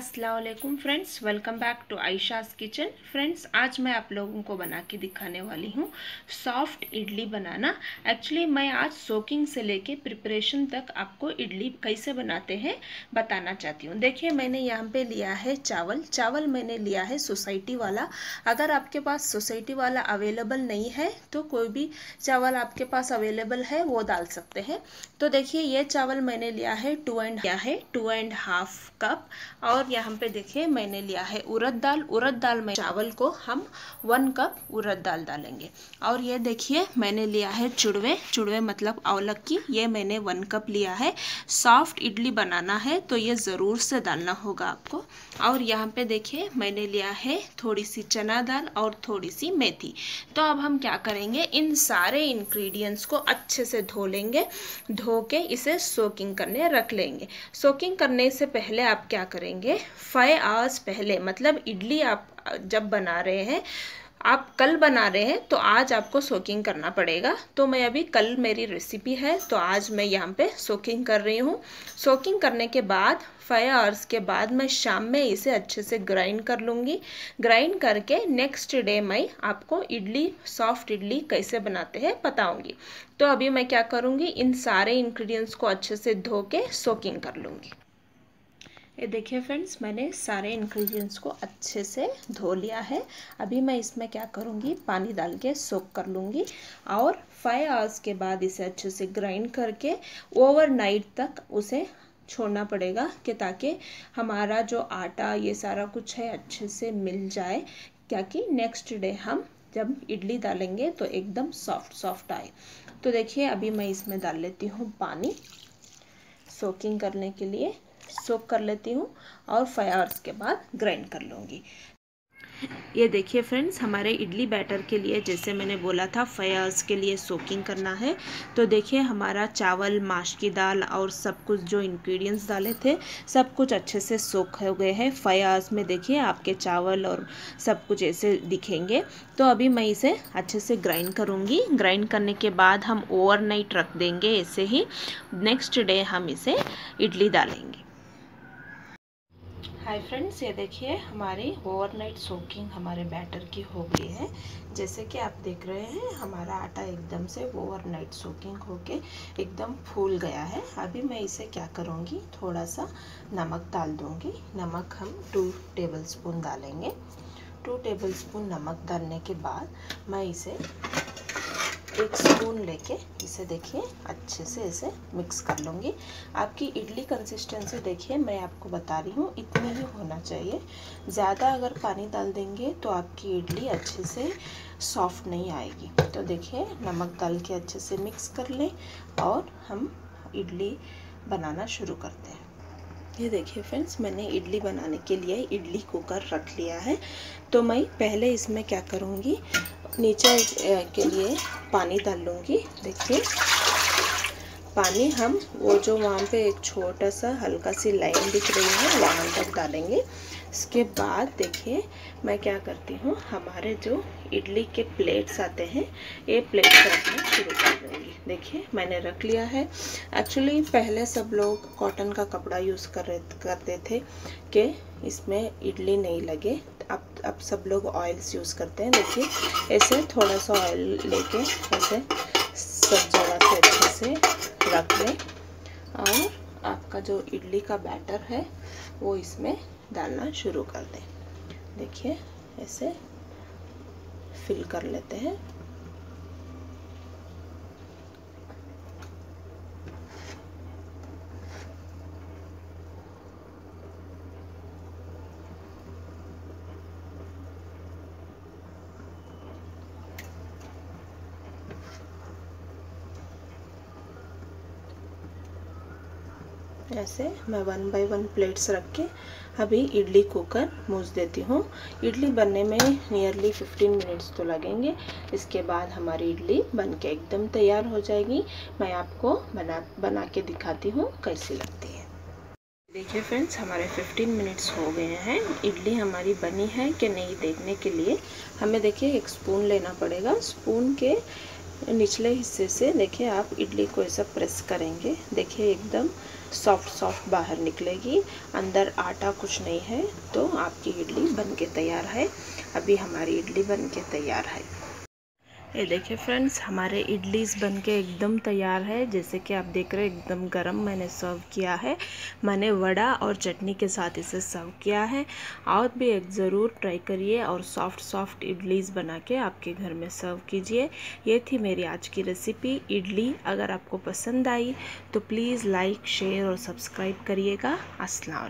असलकुम friends welcome back to Aisha's kitchen friends, आज मैं आप लोगों को बना के दिखाने वाली हूँ सॉफ्ट इडली बनाना। एक्चुअली मैं आज सोकिंग से लेके प्रिपरेशन तक आपको इडली कैसे बनाते हैं बताना चाहती हूँ। देखिए, मैंने यहाँ पे लिया है चावल। चावल मैंने लिया है सोसाइटी वाला। अगर आपके पास सोसाइटी वाला अवेलेबल नहीं है तो कोई भी चावल आपके पास अवेलेबल है, वो डाल सकते हैं। तो देखिए, ये चावल मैंने लिया है टू एंड लिया है टू एंड हाफ़ कप और यहाँ पे देखिए, मैंने लिया है उड़द दाल। उड़द दाल में चावल को हम वन कप उड़द दाल डालेंगे। और ये देखिए, मैंने लिया है चुड़वे। चुड़वे मतलब अवलक की। ये मैंने वन कप लिया है। सॉफ्ट इडली बनाना है तो ये ज़रूर से डालना होगा आपको। और यहाँ पे देखिए, मैंने लिया है थोड़ी सी चना दाल और थोड़ी सी मेथी। तो अब हम क्या करेंगे, इन सारे इंग्रेडिएंट्स को अच्छे से धो लेंगे। धो के इसे सोकिंग करने रख लेंगे। सोकिंग करने से पहले आप क्या करेंगे फाइव आवर्स पहले मतलब इडली आप, जब बना रहे हैं, आप कल बना रहे हैं तो आज आपको सोकिंग करना पड़ेगा। तो मैं अभी, कल मेरी रेसिपी है तो आज मैं यहाँ पे सोकिंग कर रही हूँ। सोकिंग करने के बाद फाइव आवर्स के बाद मैं शाम में इसे अच्छे से ग्राइंड कर लूँगी। ग्राइंड करके नेक्स्ट डे मैं आपको इडली सॉफ्ट इडली कैसे बनाते हैं बताऊँगी। तो अभी मैं क्या करूँगी, इन सारे इंग्रेडिएंट्स को अच्छे से धो के सोकिंग कर लूँगी। ये देखिए फ्रेंड्स मैंने सारे इंग्रेडिएंट्स को अच्छे से धो लिया है। अभी मैं इसमें क्या करूँगी? पानी डाल के सोक कर लूँगी और फाइव आवर्स के बाद इसे अच्छे से ग्राइंड करके ओवरनाइट तक उसे छोड़ना पड़ेगा कि ताकि हमारा जो आटा, ये सारा कुछ है, अच्छे से मिल जाए। क्या कि नेक्स्ट डे हम जब इडली डालेंगे तो एकदम सॉफ्ट सॉफ्ट आए। तो देखिए, अभी मैं इसमें डाल लेती हूँ पानी। सोकिंग करने के लिए सोक कर लेती हूँ और फाइव आवर्स के बाद ग्राइंड कर लूँगी। ये देखिए फ्रेंड्स हमारे इडली बैटर के लिए जैसे मैंने बोला था फाइव आवर्स के लिए सोकिंग करना है। तो देखिए हमारा चावल, माश की दाल और सब कुछ जो इंग्रेडिएंट्स डाले थे, सब कुछ अच्छे से सोख हो गए हैं। फाइव आवर्स में देखिए आपके चावल और सब कुछ ऐसे दिखेंगे। तो अभी मैं इसे अच्छे से ग्राइंड करूँगी। ग्राइंड करने के बाद हम ओवरनाइट रख देंगे ऐसे ही। नेक्स्ट डे हम इसे इडली डालेंगे। हाय फ्रेंड्स ये देखिए, हमारी ओवरनाइट सोकिंग हमारे बैटर की हो गई है। जैसे कि आप देख रहे हैं, हमारा आटा एकदम से ओवरनाइट सोकिंग होके एकदम फूल गया है। अभी मैं इसे क्या करूँगी थोड़ा सा नमक डाल दूँगी। नमक हम टू टेबल स्पून डालेंगे। टू टेबल स्पून नमक डालने के बाद मैं इसे एक स्पून लेके इसे देखिए, अच्छे से इसे मिक्स कर लूँगी। आपकी इडली कंसिस्टेंसी देखिए, मैं आपको बता रही हूँ, इतनी ही होना चाहिए। ज़्यादा अगर पानी डाल देंगे तो आपकी इडली अच्छे से सॉफ्ट नहीं आएगी। तो देखिए, नमक डाल के अच्छे से मिक्स कर लें और हम इडली बनाना शुरू करते हैं। ये देखिए फ्रेंड्स मैंने इडली बनाने के लिए इडली कुकर रख लिया है। तो मैं पहले इसमें क्या करूँगी? नीचे के लिए पानी डाल लूँगी। देखिए, पानी हम वो जो वहाँ पे एक छोटा सा हल्का सी लाइन दिख रही है, वहाँ तक डालेंगे। इसके बाद देखिए मैं क्या करती हूँ, हमारे जो इडली के प्लेट्स आते हैं, ये प्लेट्स रखना शुरू कर दूँगी। देखिए, मैंने रख लिया है। एक्चुअली पहले सब लोग कॉटन का कपड़ा यूज़ कर करते थे कि इसमें इडली नहीं लगे। अब अब सब लोग ऑयल्स यूज़ करते हैं। देखिए, ऐसे थोड़ा सा ऑयल लेके ऐसे सब जगह से अच्छे से रख लें। और आपका जो इडली का बैटर है, वो इसमें डालना शुरू कर दें। देखिए ऐसे फिल कर लेते हैं। ऐसे मैं वन बाय वन प्लेट्स रख के अभी इडली कुकर मूझ देती हूँ। इडली बनने में नियरली 15 मिनट्स तो लगेंगे। इसके बाद हमारी इडली बन के एकदम तैयार हो जाएगी। मैं आपको बना बना के दिखाती हूँ कैसी लगती है। देखिए फ्रेंड्स हमारे 15 मिनट्स हो गए हैं। इडली हमारी बनी है कि नहीं देखने के लिए? हमें देखिए एक स्पून लेना पड़ेगा। स्पून के निचले हिस्से से देखिए आप इडली को ऐसा प्रेस करेंगे। देखिए एकदम सॉफ्ट सॉफ्ट बाहर निकलेगी। अंदर आटा कुछ नहीं है तो आपकी इडली बन के तैयार है। अभी हमारी इडली बन के तैयार है। ये देखिए फ्रेंड्स, हमारे इडलीस बन के एकदम तैयार है। जैसे कि आप देख रहे हैं, एकदम गरम मैंने सर्व किया है। मैंने वड़ा और चटनी के साथ इसे सर्व किया है। आप भी एक ज़रूर ट्राई करिए और सॉफ्ट सॉफ्ट इडलीस बना के आपके घर में सर्व कीजिए। ये थी मेरी आज की रेसिपी इडली। अगर आपको पसंद आई तो प्लीज़ लाइक, शेयर और सब्सक्राइब करिएगा। अस्सलाम